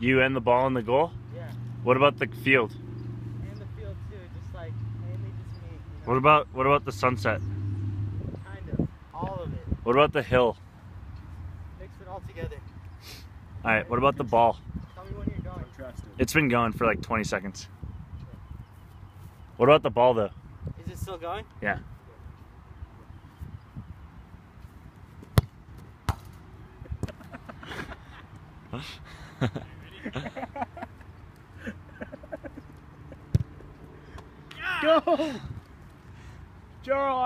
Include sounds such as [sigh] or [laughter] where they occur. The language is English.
You and the ball in the goal? Yeah. What about the field? And the field too, just like mainly just me. You know? What about what about the sunset? Kind of. All of it. What about the hill? Mix it all together. All right, what about the ball? Tell me when you're going. Trust it. It's been going for like 20 seconds. What about the ball though? Is it still going? Yeah. [laughs] Go! Jarl,